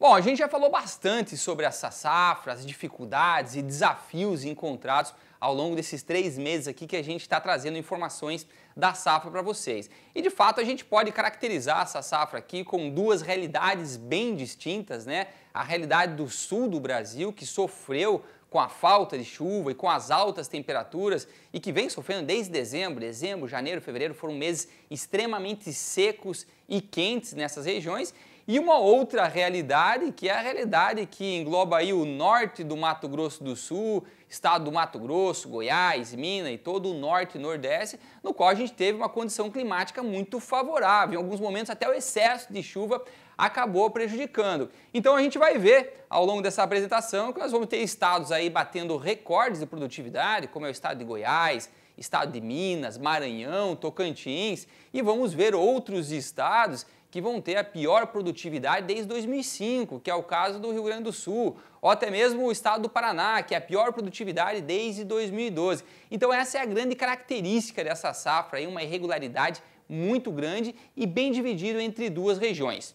Bom, a gente já falou bastante sobre essa safra, as dificuldades e desafios encontrados ao longo desses três meses aqui que a gente está trazendo informações da safra para vocês. E de fato a gente pode caracterizar essa safra aqui com duas realidades bem distintas, né? A realidade do sul do Brasil, que sofreu com a falta de chuva e com as altas temperaturas e que vem sofrendo desde dezembro, dezembro, janeiro, fevereiro foram meses extremamente secos e quentes nessas regiões e uma outra realidade, que é a realidade que engloba aí o norte do Mato Grosso do Sul, estado do Mato Grosso, Goiás, Minas e todo o norte e nordeste, no qual a gente teve uma condição climática muito favorável. Em alguns momentos até o excesso de chuva acabou prejudicando. Então a gente vai ver ao longo dessa apresentação que nós vamos ter estados aí batendo recordes de produtividade, como é o estado de Goiás, estado de Minas, Maranhão, Tocantins, e vamos ver outros estados que vão ter a pior produtividade desde 2005, que é o caso do Rio Grande do Sul, ou até mesmo o estado do Paraná, que é a pior produtividade desde 2012. Então essa é a grande característica dessa safra, aí, uma irregularidade muito grande e bem dividido entre duas regiões.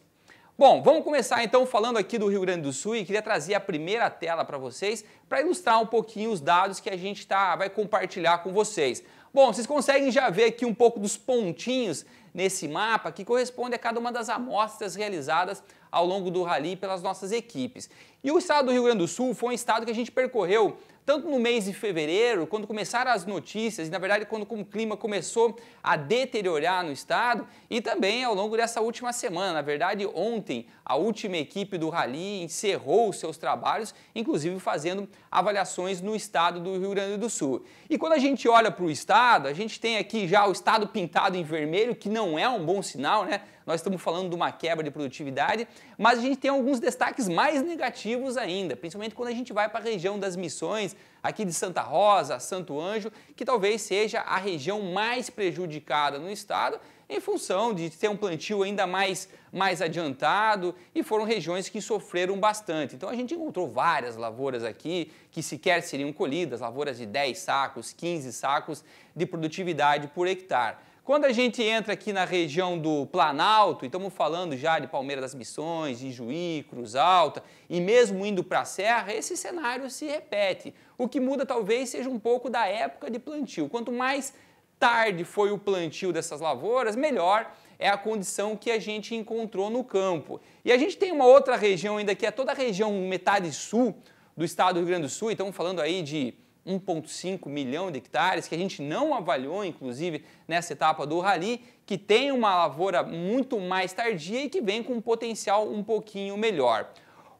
Bom, vamos começar então falando aqui do Rio Grande do Sul e queria trazer a primeira tela para vocês para ilustrar um pouquinho os dados que a gente tá, vai compartilhar com vocês. Bom, vocês conseguem já ver aqui um pouco dos pontinhos nesse mapa que corresponde a cada uma das amostras realizadas ao longo do rally pelas nossas equipes. E o estado do Rio Grande do Sul foi um estado que a gente percorreu tanto no mês de fevereiro, quando começaram as notícias, e na verdade quando o clima começou a deteriorar no estado, e também ao longo dessa última semana. Na verdade, ontem, a última equipe do Rally encerrou seus trabalhos, inclusive fazendo avaliações no estado do Rio Grande do Sul. E quando a gente olha para o estado, a gente tem aqui já o estado pintado em vermelho, que não é um bom sinal, né? Nós estamos falando de uma quebra de produtividade, mas a gente tem alguns destaques mais negativos ainda, principalmente quando a gente vai para a região das missões, aqui de Santa Rosa, Santo Anjo, que talvez seja a região mais prejudicada no estado, em função de ter um plantio ainda mais, mais adiantado e foram regiões que sofreram bastante. Então a gente encontrou várias lavouras aqui que sequer seriam colhidas, lavouras de 10 sacos, 15 sacos de produtividade por hectare. Quando a gente entra aqui na região do Planalto, e estamos falando já de Palmeira das Missões, de Juí, Cruz Alta, e mesmo indo para a Serra, esse cenário se repete. O que muda talvez seja um pouco da época de plantio. Quanto mais tarde foi o plantio dessas lavouras, melhor é a condição que a gente encontrou no campo. E a gente tem uma outra região ainda que é toda a região metade sul do estado do Rio Grande do Sul, estamos falando aí de 1,5 milhão de hectares, que a gente não avaliou, inclusive, nessa etapa do Rally, que tem uma lavoura muito mais tardia e que vem com um potencial um pouquinho melhor.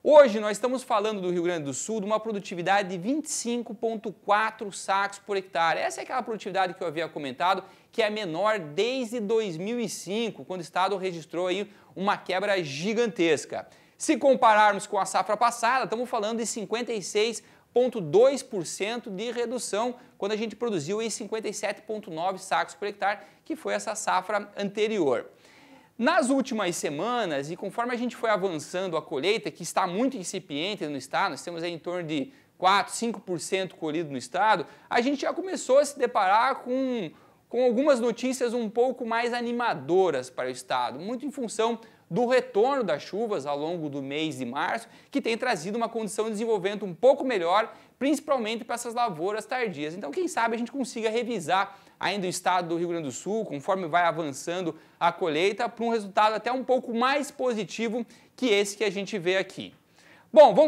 Hoje nós estamos falando do Rio Grande do Sul de uma produtividade de 25,4 sacos por hectare. Essa é aquela produtividade que eu havia comentado, que é menor desde 2005, quando o estado registrou aí uma quebra gigantesca. Se compararmos com a safra passada, estamos falando de 56 0,2% de redução quando a gente produziu em 57,9 sacos por hectare, que foi essa safra anterior. Nas últimas semanas, e conforme a gente foi avançando a colheita, que está muito incipiente no estado, nós temos em torno de 4, 5% colhido no estado, a gente já começou a se deparar com, com algumas notícias um pouco mais animadoras para o estado, muito em função do retorno das chuvas ao longo do mês de março, que tem trazido uma condição de desenvolvimento um pouco melhor, principalmente para essas lavouras tardias. Então, quem sabe a gente consiga revisar ainda o estado do Rio Grande do Sul, conforme vai avançando a colheita, para um resultado até um pouco mais positivo que esse que a gente vê aqui. Bom, vamos